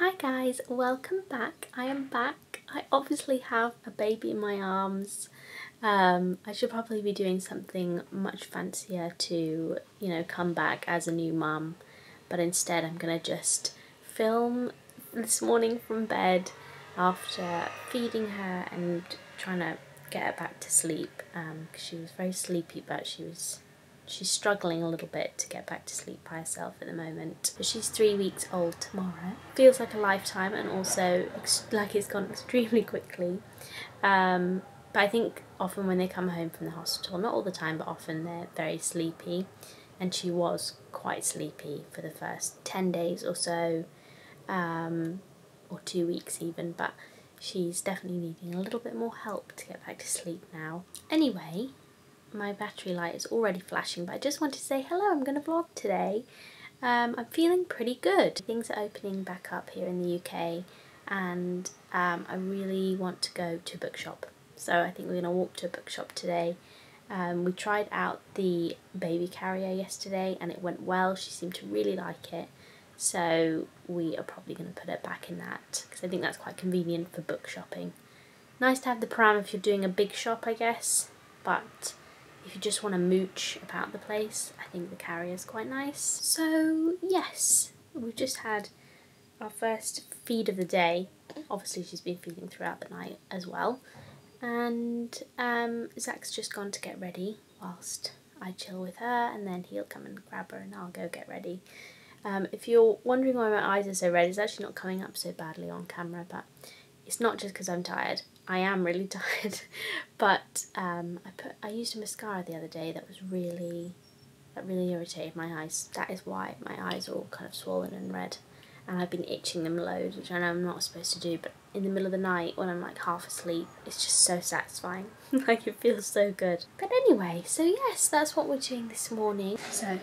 Hi guys, welcome back. I am back. I obviously have a baby in my arms. Um, I should probably be doing something much fancier to, you know, come back as a new mum. But instead I'm going to just film this morning from bed after feeding her and trying to get her back to sleep. Um, she was very sleepy but she was She's struggling a little bit to get back to sleep by herself at the moment. But she's three weeks old tomorrow. Feels like a lifetime and also like it's gone extremely quickly. Um, but I think often when they come home from the hospital, not all the time, but often they're very sleepy. And she was quite sleepy for the first 10 days or so, um, or two weeks even. But she's definitely needing a little bit more help to get back to sleep now. Anyway, my battery light is already flashing, but I just want to say hello, I'm going to vlog today. Um, I'm feeling pretty good. Things are opening back up here in the UK and um, I really want to go to a bookshop. So I think we're going to walk to a bookshop today. Um, we tried out the baby carrier yesterday and it went well. She seemed to really like it. So we are probably going to put it back in that because I think that's quite convenient for book shopping. Nice to have the pram if you're doing a big shop, I guess. But if you just want to mooch about the place, I think the carrier is quite nice. So yes, we've just had our first feed of the day. Obviously she's been feeding throughout the night as well. And um, Zach's just gone to get ready whilst I chill with her and then he'll come and grab her and I'll go get ready. Um, if you're wondering why my eyes are so red, it's actually not coming up so badly on camera, but it's not just because I'm tired. I am really tired, but um, I put I used a mascara the other day that was really that really irritated my eyes. That is why my eyes are all kind of swollen and red, and I've been itching them loads, which I know I'm not supposed to do. But in the middle of the night when I'm like half asleep, it's just so satisfying. like it feels so good. But anyway, so yes, that's what we're doing this morning. So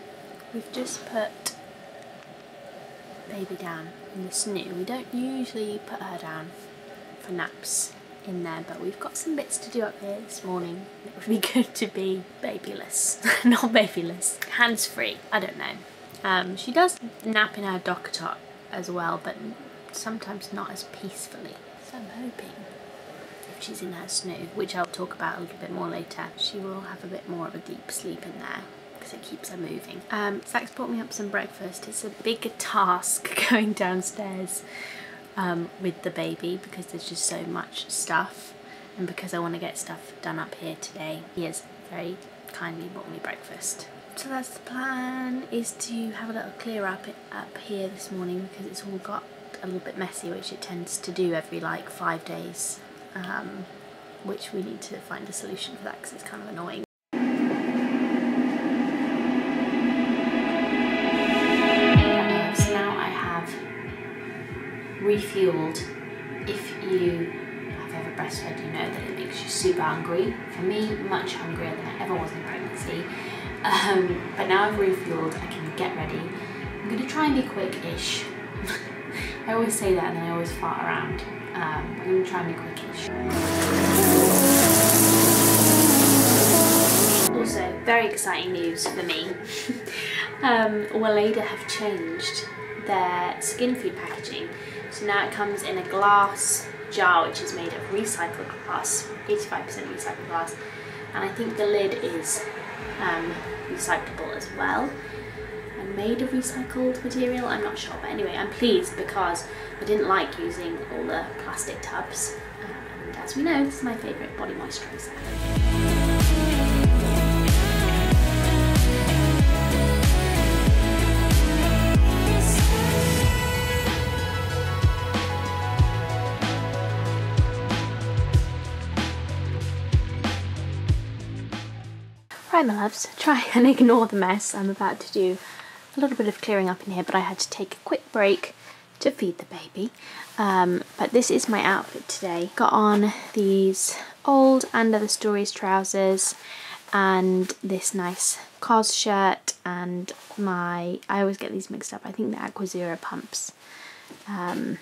we've just put baby down in the snoo. We don't usually put her down for naps in there, but we've got some bits to do up here this morning. It would be good to be babyless, not babyless, hands-free, I don't know. Um, she does nap in her DockATot as well, but sometimes not as peacefully. So I'm hoping if she's in her snoo, which I'll talk about a little bit more later, she will have a bit more of a deep sleep in there because it keeps her moving. Um, Zach's brought me up some breakfast. It's a big task going downstairs um, with the baby because there's just so much stuff and because I want to get stuff done up here today he has very kindly bought me breakfast. So that's the plan is to have a little clear up up here this morning because it's all got a little bit messy which it tends to do every like five days um, which we need to find a solution for that because it's kind of annoying. Refueled. If you have ever breastfed, you know that it makes you super hungry. For me, much hungrier than I ever was in pregnancy. Um, but now I've refueled, I can get ready. I'm to try and be quick-ish. I always say that and then I always fart around. Um, I'm to try and be quick-ish. Also, very exciting news for me. um, Weleda have changed their skin food packaging. So now it comes in a glass jar which is made of recycled glass, 85% recycled glass, and I think the lid is um, recyclable as well. And made of recycled material, I'm not sure, but anyway I'm pleased because I didn't like using all the plastic tubs. And as we know this is my favourite body moisturiser. Right my loves, try and ignore the mess. I'm about to do a little bit of clearing up in here, but I had to take a quick break to feed the baby. Um, but this is my outfit today. Got on these old and other stories trousers and this nice COS shirt and my, I always get these mixed up, I think the Aquazzura pumps. Um,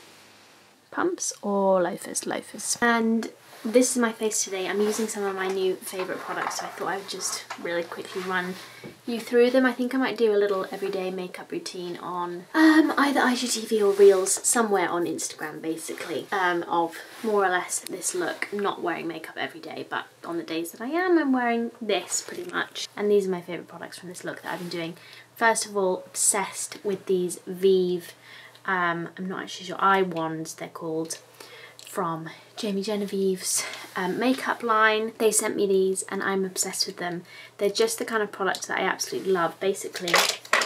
pumps or loafers, loafers. And this is my face today. I'm using some of my new favourite products, so I thought I would just really quickly run you through them. I think I might do a little everyday makeup routine on um, either IGTV or Reels, somewhere on Instagram basically, um, of more or less this look. Not wearing makeup every day, but on the days that I am, I'm wearing this pretty much. And these are my favourite products from this look that I've been doing. First of all, obsessed with these Vieve, um, I'm not actually sure, eye wands they're called from Jamie Genevieve's um, makeup line. They sent me these and I'm obsessed with them. They're just the kind of product that I absolutely love. Basically,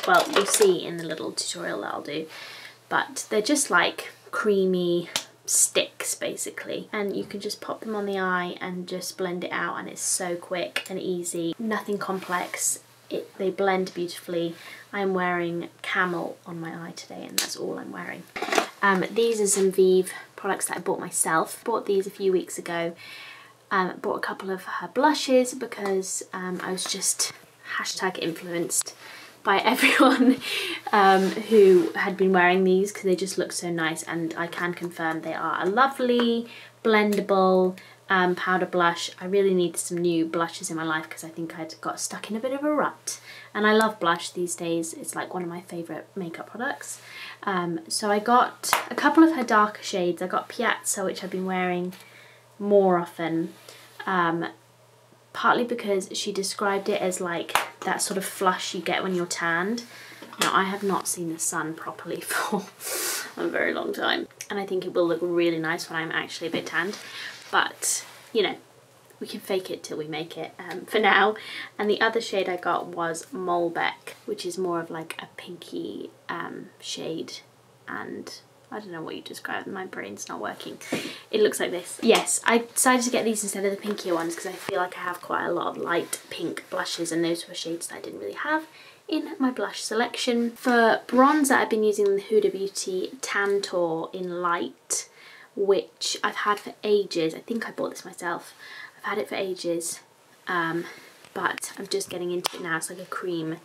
well, you'll see in the little tutorial that I'll do, but they're just like creamy sticks basically and you can just pop them on the eye and just blend it out and it's so quick and easy nothing complex it, they blend beautifully I'm wearing camel on my eye today and that's all I'm wearing um, these are some Vieve products that I bought myself. Bought these a few weeks ago. Um, bought a couple of her blushes because um, I was just hashtag influenced by everyone um, who had been wearing these because they just look so nice and I can confirm they are a lovely, blendable um, powder blush. I really need some new blushes in my life because I think I'd got stuck in a bit of a rut. And I love blush these days. It's like one of my favourite makeup products. Um, so I got a couple of her darker shades. I got Piazza, which I've been wearing more often. Um, partly because she described it as like that sort of flush you get when you're tanned. Now I have not seen the sun properly for a very long time and I think it will look really nice when I'm actually a bit tanned but you know we can fake it till we make it um, for now and the other shade I got was Malbec which is more of like a pinky um, shade and I don't know what you describe, my brain's not working. It looks like this. Yes, I decided to get these instead of the pinkier ones because I feel like I have quite a lot of light pink blushes and those were shades that I didn't really have in my blush selection. For bronzer I've been using the Huda Beauty Tantour in light which I've had for ages. I think I bought this myself. I've had it for ages um, but I'm just getting into it now. It's like a cream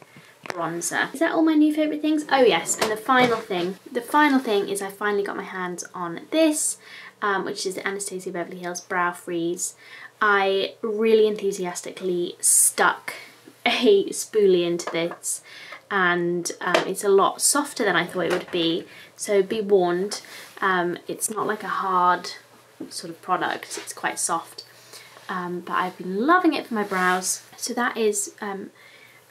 bronzer. Is that all my new favourite things? Oh yes, and the final thing. The final thing is I finally got my hands on this, um, which is the Anastasia Beverly Hills Brow Freeze. I really enthusiastically stuck a spoolie into this and um, it's a lot softer than I thought it would be. So be warned, um, it's not like a hard sort of product, it's quite soft. Um, but I've been loving it for my brows. So that is um,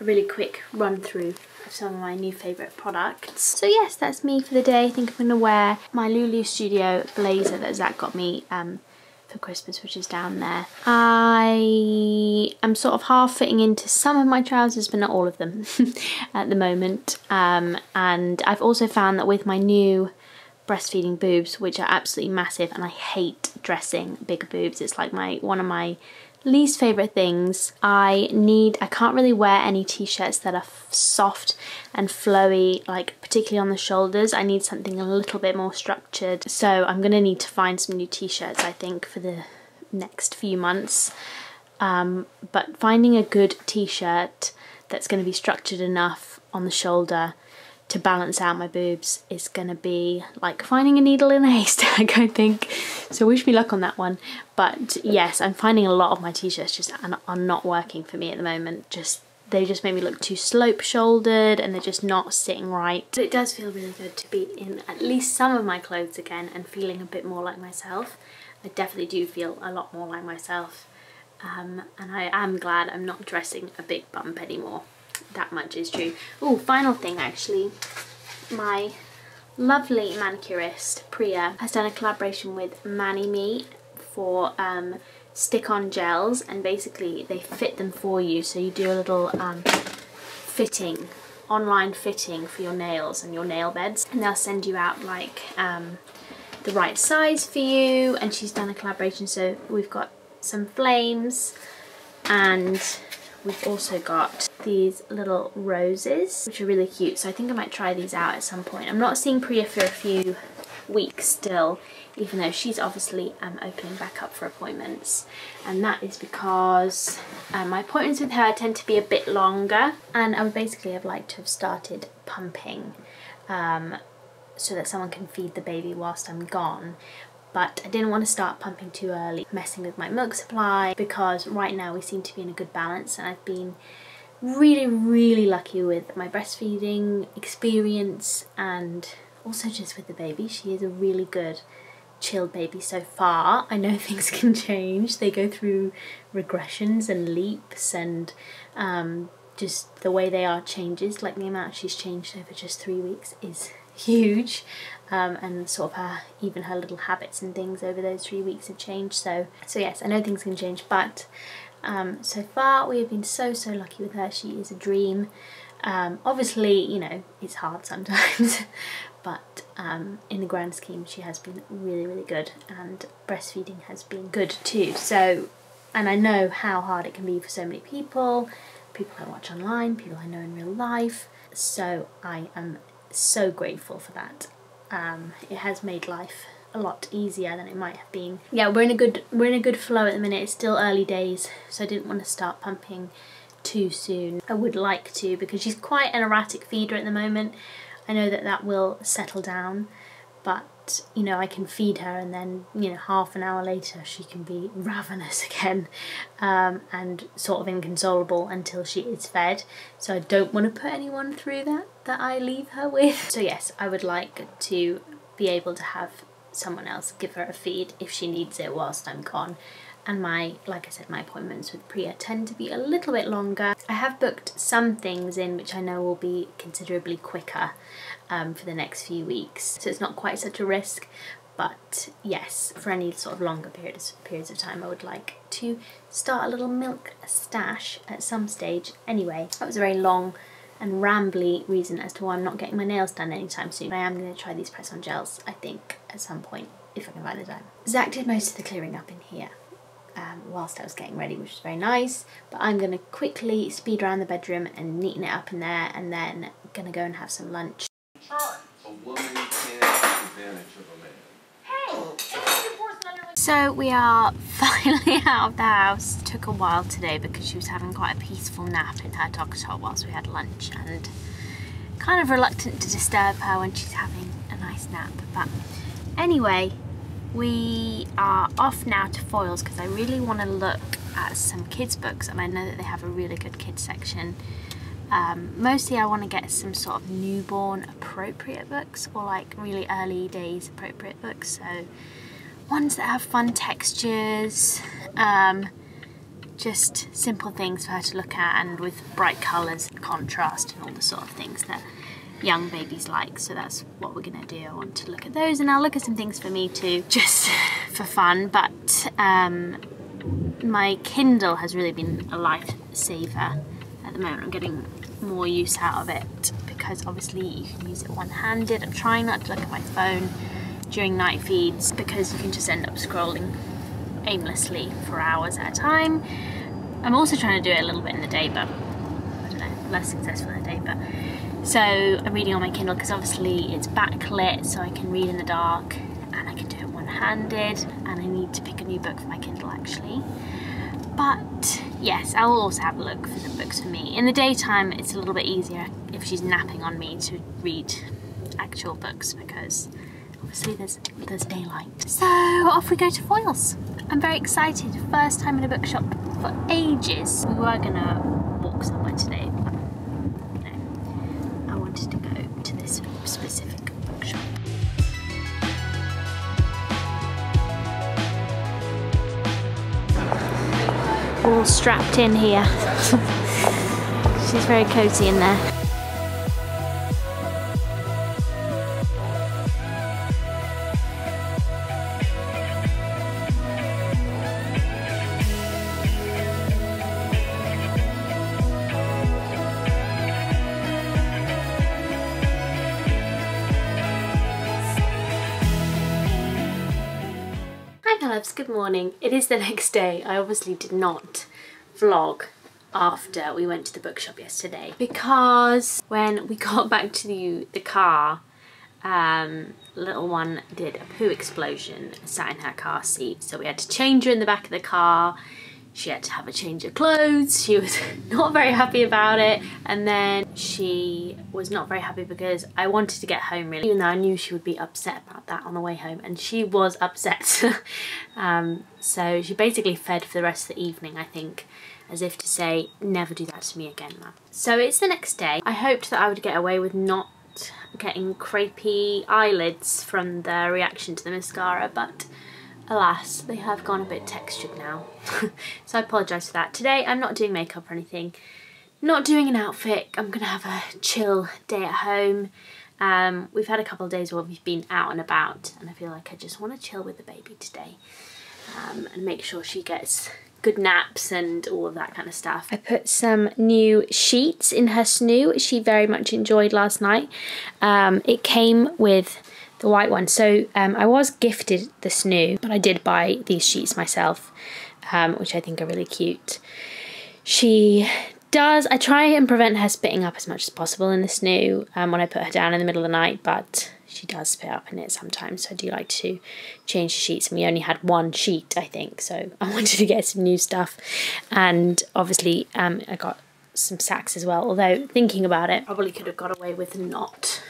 a really quick run through of some of my new favourite products. So yes, that's me for the day. I think I'm going to wear my Loulou Studio blazer that Zach got me um, for Christmas, which is down there. I am sort of half fitting into some of my trousers, but not all of them at the moment. Um, and I've also found that with my new breastfeeding boobs, which are absolutely massive, and I hate dressing big boobs. It's like my one of my least favorite things. I need I can't really wear any t-shirts that are soft and flowy like particularly on the shoulders. I need something a little bit more structured. So I'm gonna need to find some new t-shirts I think for the next few months. Um, but finding a good t-shirt that's going to be structured enough on the shoulder to balance out my boobs is to be like finding a needle in a haystack, I think. So wish me luck on that one. But yes, I'm finding a lot of my t-shirts just are not working for me at the moment. Just They just make me look too slope-shouldered and they're just not sitting right. But it does feel really good to be in at least some of my clothes again and feeling a bit more like myself. I definitely do feel a lot more like myself. Um, and I am glad I'm not dressing a big bump anymore that much is true. Oh, final thing actually. My lovely manicurist, Priya, has done a collaboration with ManiMe for um, stick-on gels and basically they fit them for you. So you do a little um, fitting, online fitting for your nails and your nail beds and they'll send you out like um, the right size for you and she's done a collaboration so we've got some flames and we've also got these little roses, which are really cute. So I think I might try these out at some point. I'm not seeing Priya for a few weeks still, even though she's obviously um, opening back up for appointments. And that is because um, my appointments with her tend to be a bit longer. And I would basically have liked to have started pumping um, so that someone can feed the baby whilst I'm gone but I didn't want to start pumping too early, messing with my milk supply because right now we seem to be in a good balance and I've been really, really lucky with my breastfeeding experience and also just with the baby. She is a really good chilled baby so far. I know things can change. They go through regressions and leaps and um, just the way they are changes. Like the amount she's changed over just three weeks is huge um, and sort of her even her little habits and things over those three weeks have changed so so yes I know things can change but um, so far we have been so so lucky with her she is a dream. Um, obviously you know it's hard sometimes but um, in the grand scheme she has been really really good and breastfeeding has been good too so and I know how hard it can be for so many people people I watch online people I know in real life so I am so grateful for that. Um, it has made life a lot easier than it might have been. Yeah, we're in a good we're in a good flow at the minute. It's still early days, so I didn't want to start pumping too soon. I would like to because she's quite an erratic feeder at the moment. I know that that will settle down, but you know I can feed her and then you know half an hour later she can be ravenous again um, and sort of inconsolable until she is fed. So I don't want to put anyone through that that I leave her with. So yes I would like to be able to have someone else give her a feed if she needs it whilst I'm gone and my, like I said, my appointments with Priya tend to be a little bit longer. I have booked some things in which I know will be considerably quicker um, for the next few weeks. So it's not quite such a risk, but yes, for any sort of longer periods, periods of time, I would like to start a little milk stash at some stage. Anyway, that was a very long and rambly reason as to why I'm not getting my nails done anytime soon. I am going to try these press-on gels, I think, at some point, if I can find the time. Zach did most of the clearing up in here. Um, whilst I was getting ready, which was very nice. But I'm going to quickly speed around the bedroom and neaten it up in there and then going to go and have some lunch. A woman can't take advantage of a man. Hey! So we are finally out of the house. It took a while today because she was having quite a peaceful nap in her DockATot whilst we had lunch and kind of reluctant to disturb her when she's having a nice nap. But anyway, we are off now to Foyles because I really want to look at some kids books and I know that they have a really good kids section um, mostly I want to get some sort of newborn appropriate books or like really early days appropriate books. So ones that have fun textures, um, just simple things for her to look at and with bright colours and contrast and all the sort of things that young babies like. So that's what we're to do. I want to look at those and I'll look at some things for me too, just for fun. But um, my Kindle has really been a lifesaver at the moment. I'm getting more use out of it because obviously you can use it one-handed. I'm trying not to look at my phone during night feeds because you can just end up scrolling aimlessly for hours at a time. I'm also trying to do it a little bit in the day, but I don't know, less successful in the day. But so I'm reading on my Kindle because obviously it's backlit, so I can read in the dark, and I can do it one-handed. And I need to pick a new book for my Kindle actually. But yes, I will also have a look for the books for me. In the daytime, it's a little bit easier if she's napping on me to read actual books because obviously there's, there's daylight. So off we go to Foyles. I'm very excited. First time in a bookshop for ages. We were gonna walk somewhere today, strapped in here. She's very cozy in there. good morning. It is the next day. I obviously did not vlog after we went to the bookshop yesterday. Because when we got back to the, the car um, little one did a poo explosion sat in her car seat. So we had to change her in the back of the car she had to have a change of clothes. She was not very happy about it. And then she was not very happy because I wanted to get home really, even though I knew she would be upset about that on the way home. And she was upset. um, so she basically fed for the rest of the evening, I think, as if to say, never do that to me again, Mum. So it's the next day. I hoped that I would get away with not getting crepey eyelids from the reaction to the mascara, but alas, they have gone a bit textured now. so I apologise for that. Today I'm not doing makeup or anything, not doing an outfit. I'm going to have a chill day at home. Um, we've had a couple of days where we've been out and about and I feel like I just want to chill with the baby today um, and make sure she gets good naps and all of that kind of stuff. I put some new sheets in her snoo. She very much enjoyed last night. Um, it came with the white one. So um, I was gifted the snoo, but I did buy these sheets myself, um, which I think are really cute. She does, I try and prevent her spitting up as much as possible in the snoo um, when I put her down in the middle of the night, but she does spit up in it sometimes. So I do like to change the sheets, and we only had one sheet, I think. So I wanted to get some new stuff, and obviously um, I got some sacks as well. Although thinking about it, probably could have got away with not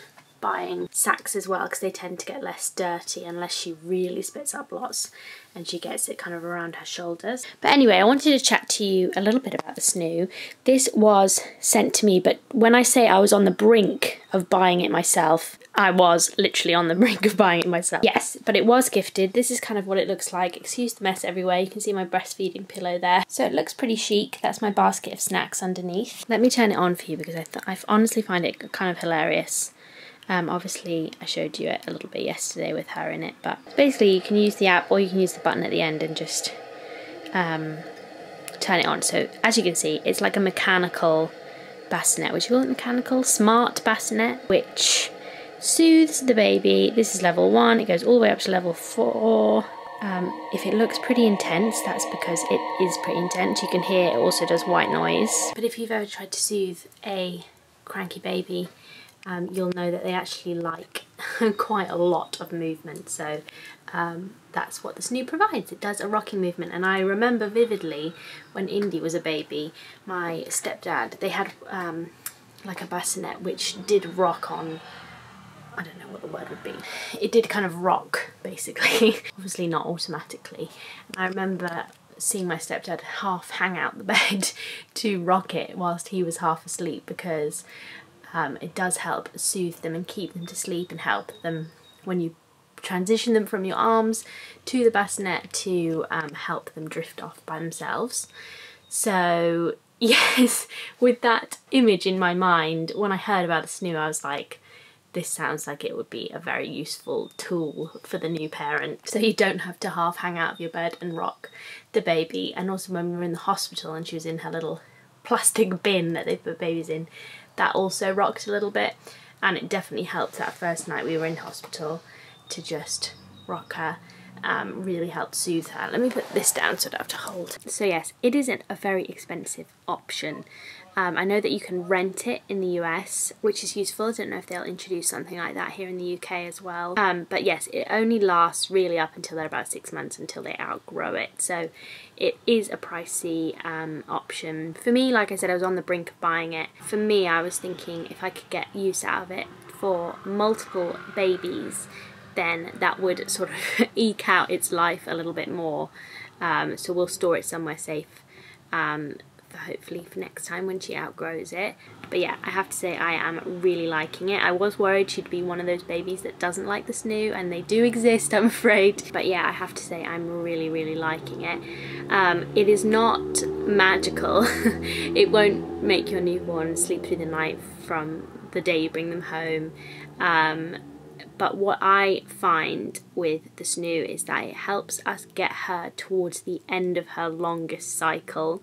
buying sacks as well because they tend to get less dirty unless she really spits up lots and she gets it kind of around her shoulders. But anyway, I wanted to chat to you a little bit about the snoo. This was sent to me, but when I say I was on the brink of buying it myself, I was literally on the brink of buying it myself. Yes, but it was gifted. This is kind of what it looks like. Excuse the mess everywhere. You can see my breastfeeding pillow there. So it looks pretty chic. That's my basket of snacks underneath. Let me turn it on for you because I, I honestly find it kind of hilarious. Um, obviously, I showed you it a little bit yesterday with her in it, but basically you can use the app or you can use the button at the end and just um, turn it on. So as you can see, it's like a mechanical bassinet, which you call it mechanical smart bassinet, which soothes the baby. This is level one. It goes all the way up to level four. Um, if it looks pretty intense, that's because it is pretty intense. You can hear it also does white noise. But if you've ever tried to soothe a cranky baby, um, you'll know that they actually like quite a lot of movement. So um, that's what this snoo provides. It does a rocking movement. And I remember vividly when Indy was a baby, my stepdad, they had um, like a bassinet which did rock on I don't know what the word would be. It did kind of rock, basically. Obviously not automatically. I remember seeing my stepdad half hang out the bed to rock it whilst he was half asleep because um, it does help soothe them and keep them to sleep and help them when you transition them from your arms to the bassinet to um, help them drift off by themselves. So yes, with that image in my mind, when I heard about the snoo, I was like, this sounds like it would be a very useful tool for the new parent. So you don't have to half hang out of your bed and rock the baby. And also when we were in the hospital and she was in her little plastic bin that they put babies in, that also rocked a little bit and it definitely helped that first night we were in hospital to just rock her um, really helped soothe her. Let me put this down so I don't have to hold. So yes, it isn't a very expensive option. Um, I know that you can rent it in the US, which is useful. I don't know if they'll introduce something like that here in the UK as well. Um, but yes, it only lasts really up until they're about six months until they outgrow it. So it is a pricey um, option. For me, like I said, I was on the brink of buying it. For me, I was thinking if I could get use out of it for multiple babies, then that would sort of eke out its life a little bit more. Um, so we'll store it somewhere safe um, for hopefully for next time when she outgrows it. But yeah, I have to say I am really liking it. I was worried she'd be one of those babies that doesn't like the snoo, and they do exist, I'm afraid. But yeah, I have to say I'm really, really liking it. Um, it is not magical. it won't make your newborn sleep through the night from the day you bring them home. Um, but what I find with the snoo is that it helps us get her towards the end of her longest cycle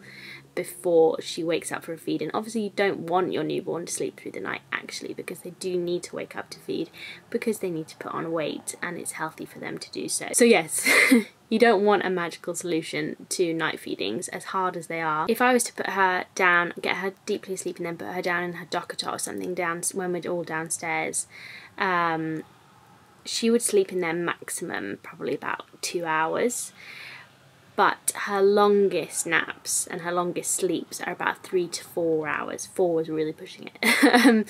before she wakes up for a feed. And obviously, you don't want your newborn to sleep through the night actually because they do need to wake up to feed because they need to put on weight and it's healthy for them to do so. So, yes. you don't want a magical solution to night feedings, as hard as they are. If I was to put her down, get her deeply asleep, and then put her down in her DockATot or something down when we're all downstairs, um, she would sleep in there maximum probably about two hours but her longest naps and her longest sleeps are about three to four hours. Four was really pushing it. Um,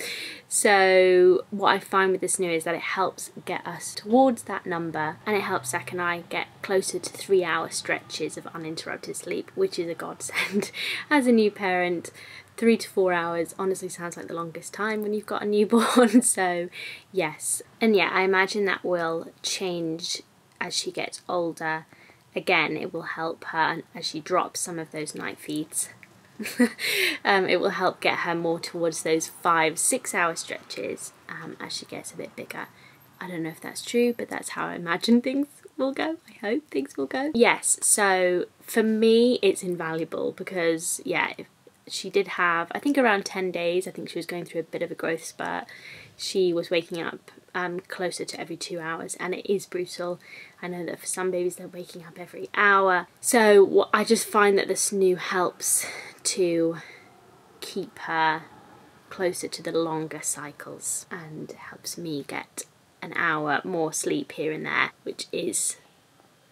so what I find with this snoo is that it helps get us towards that number and it helps Zach and I get closer to three hour stretches of uninterrupted sleep, which is a godsend. As a new parent, three to four hours honestly sounds like the longest time when you've got a newborn. so yes, and yeah, I imagine that will change as she gets older again it will help her as she drops some of those night feeds um, it will help get her more towards those five six hour stretches um, as she gets a bit bigger. I don't know if that's true but that's how I imagine things will go. I hope things will go. Yes so for me it's invaluable because yeah she did have I think around 10 days I think she was going through a bit of a growth spurt. She was waking up um, closer to every two hours and it is brutal. I know that for some babies they're waking up every hour. So what, I just find that this snoo helps to keep her closer to the longer cycles and helps me get an hour more sleep here and there, which is,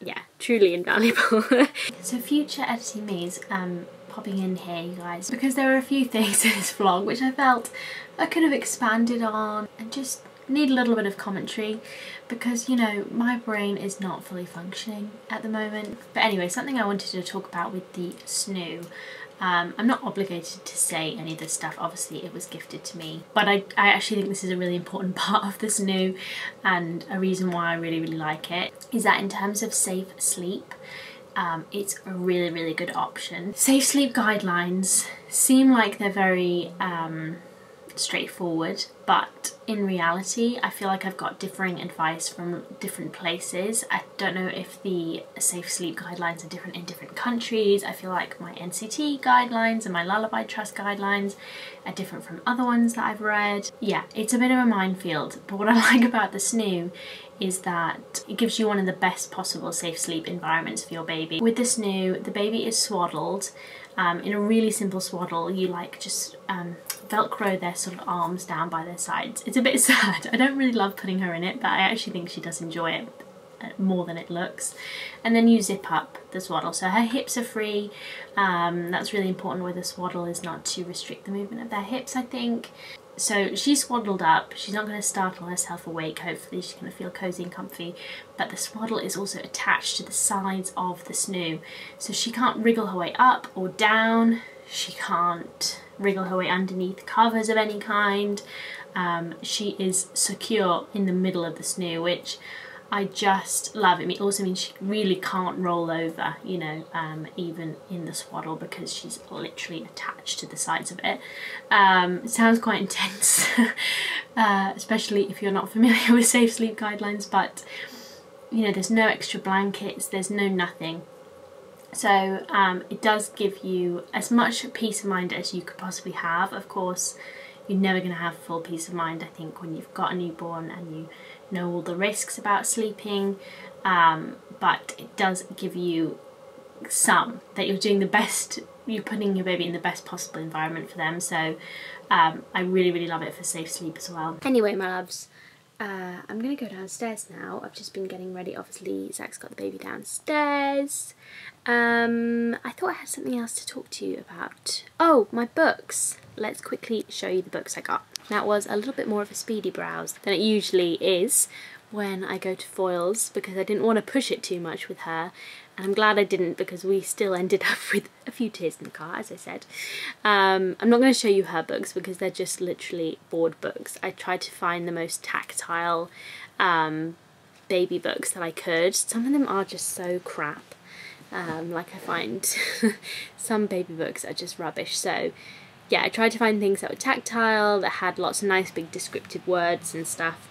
yeah, truly invaluable. so future editing me's um, popping in here, you guys, because there are a few things in this vlog which I felt I could have expanded on and just need a little bit of commentary because you know my brain is not fully functioning at the moment. But anyway something I wanted to talk about with the snoo um, I'm not obligated to say any of this stuff. Obviously it was gifted to me. But I, I actually think this is a really important part of the snoo and a reason why I really really like it is that in terms of safe sleep um, it's a really really good option. Safe sleep guidelines seem like they're very um, straightforward but in reality I feel like I've got differing advice from different places. I don't know if the safe sleep guidelines are different in different countries. I feel like my NCT guidelines and my Lullaby Trust guidelines are different from other ones that I've read. Yeah, it's a bit of a minefield but what I like about the snoo is that it gives you one of the best possible safe sleep environments for your baby. With the snoo, the baby is swaddled um, in a really simple swaddle. You like just um, velcro their sort of arms down by their sides. It's a bit sad. I don't really love putting her in it, but I actually think she does enjoy it uh, more than it looks. And then you zip up the swaddle. So her hips are free. Um, that's really important with a swaddle is not to restrict the movement of their hips, I think. So she's swaddled up, she's not going to startle herself awake, hopefully she's going to feel cosy and comfy, but the swaddle is also attached to the sides of the snoo, so she can't wriggle her way up or down, she can't wriggle her way underneath covers of any kind, um, she is secure in the middle of the snoo, which I just love it. It also means she really can't roll over, you know, um, even in the swaddle because she's literally attached to the sides of it. Um, it sounds quite intense, uh, especially if you're not familiar with safe sleep guidelines, but you know, there's no extra blankets, there's no nothing. So um, it does give you as much peace of mind as you could possibly have. Of course, you're never going to have full peace of mind, I think, when you've got a newborn and you know all the risks about sleeping, um, but it does give you some that you're doing the best, you're putting your baby in the best possible environment for them. So um, I really, really love it for safe sleep as well. Anyway, my loves, uh, I'm going to go downstairs now. I've just been getting ready. Obviously, Zach's got the baby downstairs. Um, I thought I had something else to talk to you about. Oh, my books. Let's quickly show you the books I got. That was a little bit more of a speedy browse than it usually is when I go to Foyles because I didn't want to push it too much with her and I'm glad I didn't because we still ended up with a few tears in the car as I said. Um, I'm not going to show you her books because they're just literally board books. I tried to find the most tactile um, baby books that I could. Some of them are just so crap. Um, like I find some baby books are just rubbish so yeah, I tried to find things that were tactile, that had lots of nice big descriptive words and stuff,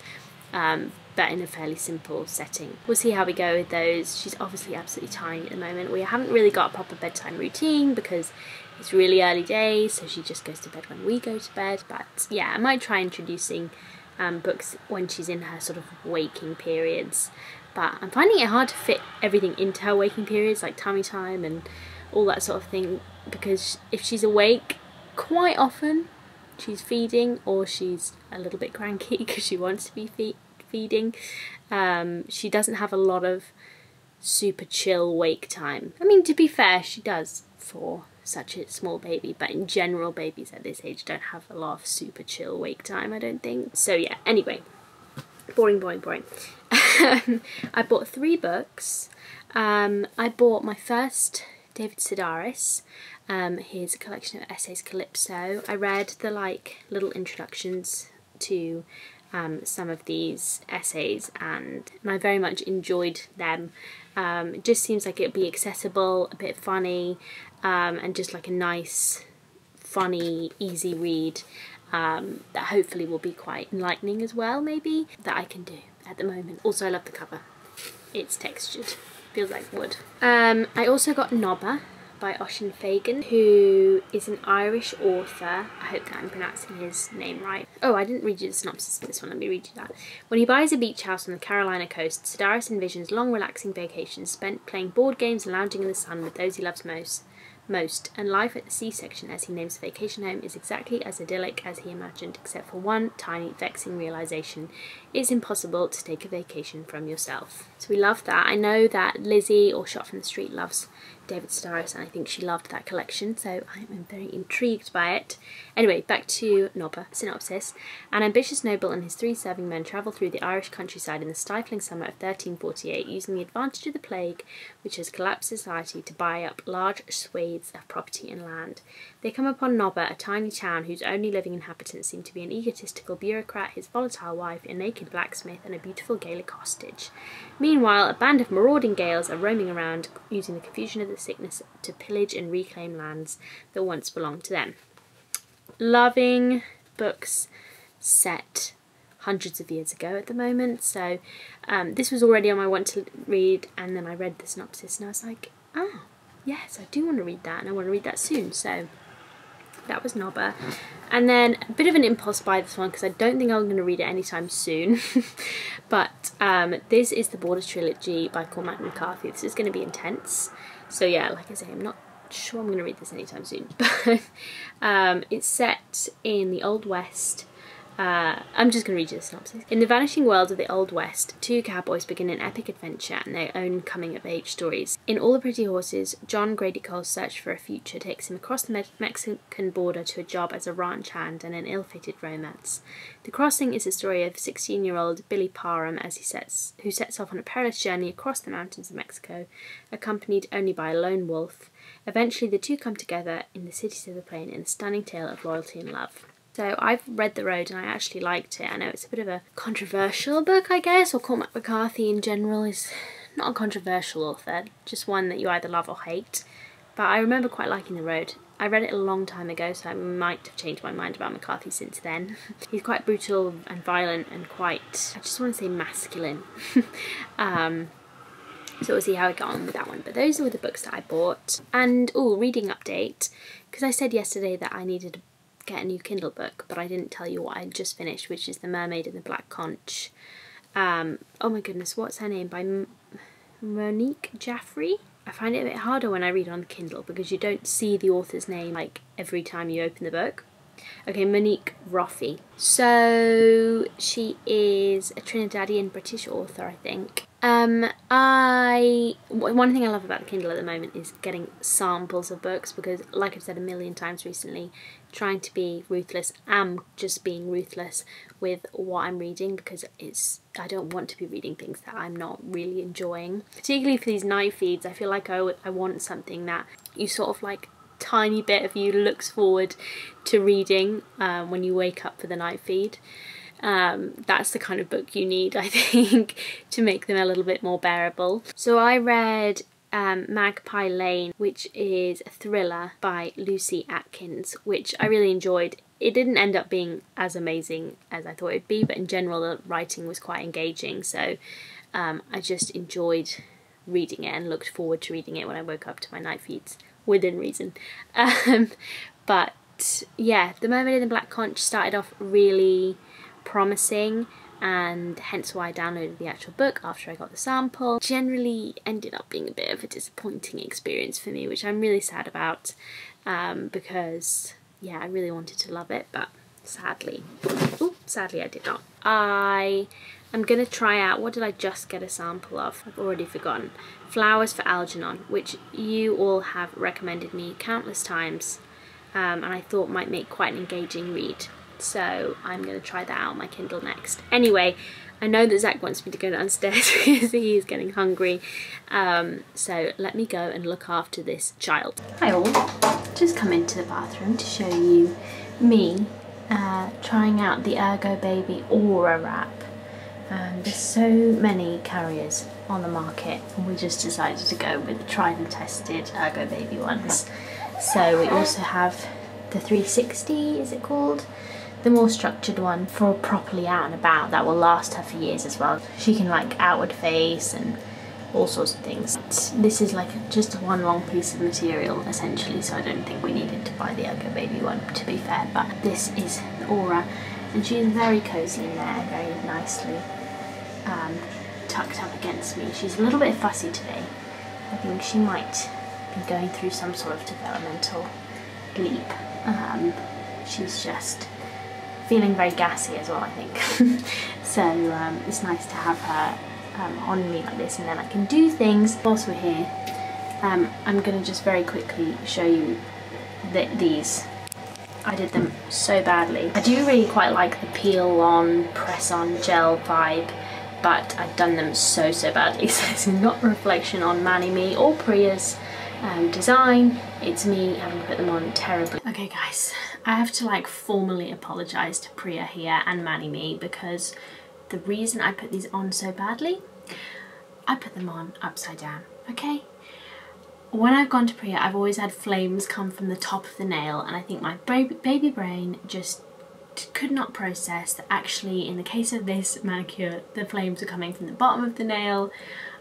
um, but in a fairly simple setting. We'll see how we go with those. She's obviously absolutely tiny at the moment. We haven't really got a proper bedtime routine because it's really early days, so she just goes to bed when we go to bed. But yeah, I might try introducing um, books when she's in her sort of waking periods. But I'm finding it hard to fit everything into her waking periods, like tummy time and all that sort of thing, because if she's awake, quite often she's feeding or she's a little bit cranky because she wants to be fe feeding. Um, she doesn't have a lot of super chill wake time. I mean, to be fair, she does for such a small baby, but in general, babies at this age don't have a lot of super chill wake time, I don't think. So yeah, anyway, boring, boring, boring. I bought three books. Um, I bought my first David Sedaris, um, his collection of essays Calypso. I read the like little introductions to um, some of these essays and, and I very much enjoyed them. Um, it just seems like it'd be accessible, a bit funny, um, and just like a nice, funny, easy read um, that hopefully will be quite enlightening as well, maybe, that I can do at the moment. Also, I love the cover. It's textured, feels like wood. Um, I also got Nobber by Oisin Fagan, who is an Irish author. I hope that I'm pronouncing his name right. Oh, I didn't read you the synopsis of this one. Let me read you that. When he buys a beach house on the Carolina coast, Sedaris envisions long, relaxing vacations spent playing board games and lounging in the sun with those he loves most most, and life at the Sea Section, as he names the vacation home, is exactly as idyllic as he imagined, except for one tiny, vexing realization it's impossible to take a vacation from yourself. So we love that. I know that Lizzie, or Shot from the Street, loves David Sedaris, and I think she loved that collection, so I'm very intrigued by it. Anyway, back to Nobber. Synopsis. An ambitious noble and his three serving men travel through the Irish countryside in the stifling summer of 1348, using the advantage of the plague, which has collapsed society, to buy up large swathes of property and land. They come upon Nobber, a tiny town whose only living inhabitants seem to be an egotistical bureaucrat, his volatile wife, a naked blacksmith, and a beautiful Gaelic hostage. Meanwhile, a band of marauding Gaels are roaming around, using the confusion of the sickness to pillage and reclaim lands that once belonged to them. Loving books set hundreds of years ago at the moment, so um, this was already on my want to read, and then I read the synopsis and I was like, oh, yes, I do want to read that, and I want to read that soon, so that was Nobber. And then a bit of an impulse buy this one because I don't think I'm going to read it anytime soon. but um, this is the Border Trilogy by Cormac McCarthy. This is going to be intense. So yeah, like I say, I'm not sure I'm going to read this anytime soon. But um, it's set in the Old West uh, I'm just going to read you the synopsis. In the vanishing world of the Old West, two cowboys begin an epic adventure and their own coming of age stories. In All the Pretty Horses, John Grady Cole's search for a future takes him across the Me Mexican border to a job as a ranch hand and an ill fated romance. The Crossing is the story of 16 year old Billy Parham as he sets, who sets off on a perilous journey across the mountains of Mexico, accompanied only by a lone wolf. Eventually, the two come together in the cities of the plain in a stunning tale of loyalty and love. So I've read The Road and I actually liked it. I know it's a bit of a controversial book, I guess, or Cormac McCarthy in general is not a controversial author, just one that you either love or hate. But I remember quite liking The Road. I read it a long time ago, so I might have changed my mind about McCarthy since then. He's quite brutal and violent and quite, I just want to say masculine. um, so we'll see how I get on with that one. But those were the books that I bought. And, oh, reading update. Because I said yesterday that I needed get a new Kindle book, but I didn't tell you what I just finished, which is The Mermaid in the Black Conch. Um, oh my goodness, what's her name? By M Monique Jaffray? I find it a bit harder when I read on Kindle because you don't see the author's name like every time you open the book. Okay, Monique Roffey. So she is a Trinidadian British author, I think. Um, I one thing I love about the Kindle at the moment is getting samples of books because, like I've said a million times recently, trying to be ruthless am just being ruthless with what I'm reading because it's I don't want to be reading things that I'm not really enjoying. Particularly for these night feeds, I feel like I, I want something that you sort of like tiny bit of you looks forward to reading um, when you wake up for the night feed. Um, that's the kind of book you need, I think, to make them a little bit more bearable. So I read um, Magpie Lane, which is a thriller by Lucy Atkins, which I really enjoyed. It didn't end up being as amazing as I thought it'd be, but in general the writing was quite engaging, so um, I just enjoyed reading it and looked forward to reading it when I woke up to my night feeds, within reason. Um, but yeah, The Mermaid in the Black Conch started off really promising and hence why I downloaded the actual book after I got the sample. Generally ended up being a bit of a disappointing experience for me, which I'm really sad about um, because, yeah, I really wanted to love it, but sadly, ooh, sadly I did not. I I'm going to try out, what did I just get a sample of? I've already forgotten. Flowers for Algernon, which you all have recommended me countless times um, and I thought might make quite an engaging read. So I'm going to try that out on my Kindle next. Anyway, I know that Zach wants me to go downstairs because he is getting hungry. Um, so let me go and look after this child. Hi all, just come into the bathroom to show you me uh, trying out the Ergobaby Aura wrap. Um, there's so many carriers on the market and we just decided to go with the tried and tested Ergobaby ones. So we also have the 360, is it called? The more structured one for properly out and about that will last her for years as well. She can like outward face and all sorts of things. This is like just one long piece of material essentially so I don't think we needed to buy the Ergobaby one to be fair but this is Aura and she's very cosy in there very nicely um, tucked up against me. She's a little bit fussy today. I think she might be going through some sort of developmental leap. Um, she's just feeling very gassy as well I think. so um, it's nice to have her um, on me like this and then I can do things. Whilst we're here, um, I'm going to just very quickly show you th these. I did them so badly. I do really quite like the peel on, press on gel vibe but I've done them so so badly so it's not a reflection on ManiMe or Priya's um, design it's me having put them on terribly. Okay guys I have to like formally apologise to Priya here and ManiMe because the reason I put these on so badly I put them on upside down okay when I've gone to Priya I've always had flames come from the top of the nail and I think my baby brain just could not process that actually in the case of this manicure the flames are coming from the bottom of the nail.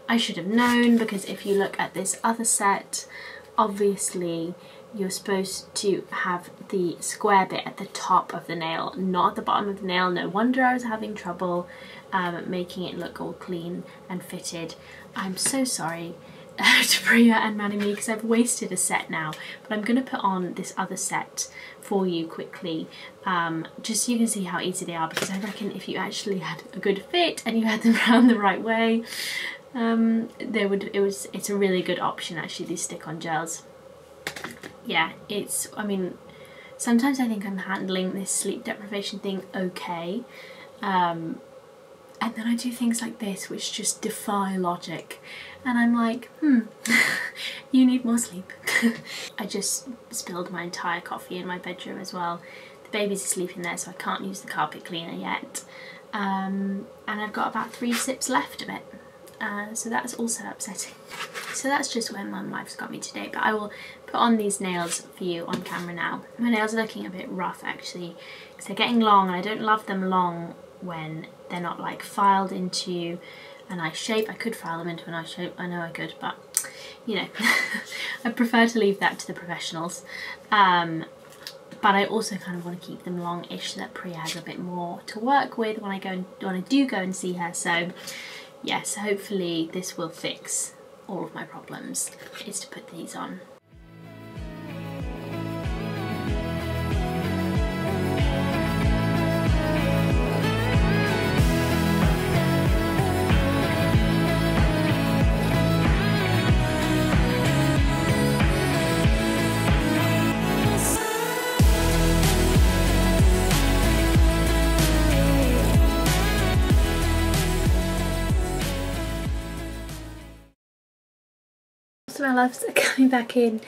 I should have known because if you look at this other set obviously you're supposed to have the square bit at the top of the nail not at the bottom of the nail. No wonder I was having trouble um, making it look all clean and fitted. I'm so sorry to Priya and ManiMe because I've wasted a set now but I'm going to put on this other set for you quickly um, just so you can see how easy they are because I reckon if you actually had a good fit and you had them around the right way um, they would it was it's a really good option actually these stick-on gels yeah it's I mean sometimes I think I'm handling this sleep deprivation thing okay um, and then I do things like this which just defy logic and I'm like, hmm, you need more sleep. I just spilled my entire coffee in my bedroom as well. The baby's asleep in there so I can't use the carpet cleaner yet. Um, and I've got about three sips left of it. Uh, so that's also upsetting. So that's just where my life's got me today. But I will put on these nails for you on camera now. My nails are looking a bit rough actually because they're getting long and I don't love them long when they're not like filed into a nice shape. I could file them into a nice shape, I know I could, but you know, I prefer to leave that to the professionals. Um, but I also kind of want to keep them long-ish so that Priya has a bit more to work with when I go and when I do go and see her. So yes, hopefully this will fix all of my problems, is to put these on. My loves are coming back in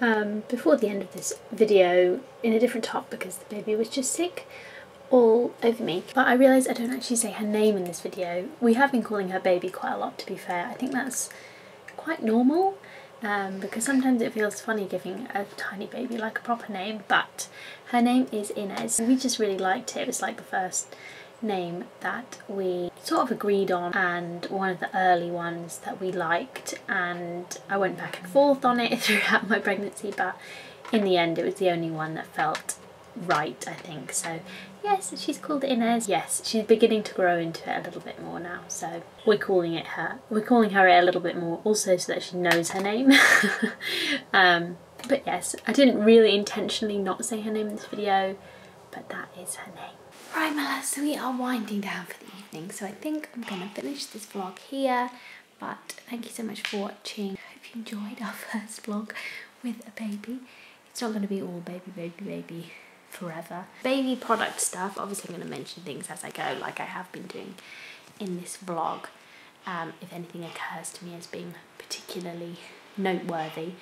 um, before the end of this video in a different top because the baby was just sick all over me. But I realise I don't actually say her name in this video. We have been calling her baby quite a lot to be fair. I think that's quite normal um, because sometimes it feels funny giving a tiny baby like a proper name but her name is Inez. We just really liked it. It was like the first name that we sort of agreed on and one of the early ones that we liked and I went back and forth on it throughout my pregnancy but in the end it was the only one that felt right I think. So yes she's called Inez. Yes she's beginning to grow into it a little bit more now so we're calling it her. We're calling her it a little bit more also so that she knows her name. Um, but yes I didn't really intentionally not say her name in this video but that is her name Right, so we are winding down for the evening, so I think I'm going to finish this vlog here. But thank you so much for watching. I hope you enjoyed our first vlog with a baby. It's not going to be all baby, baby, baby forever. Baby product stuff, obviously I'm going to mention things as I go, like I have been doing in this vlog. Um, if anything occurs to me as being particularly noteworthy.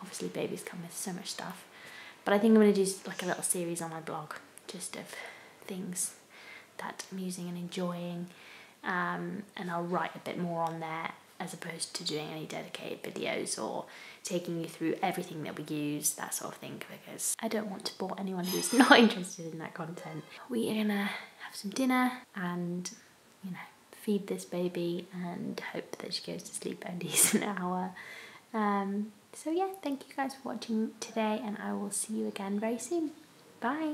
Obviously babies come with so much stuff. But I think I'm going to do like a little series on my blog, just of things that I'm using and enjoying. Um, and I'll write a bit more on there as opposed to doing any dedicated videos or taking you through everything that we use, that sort of thing, because I don't want to bore anyone who's not interested in that content. We are gonna have some dinner and, you know, feed this baby and hope that she goes to sleep at a decent hour. Um, so yeah, thank you guys for watching today and I will see you again very soon. Bye!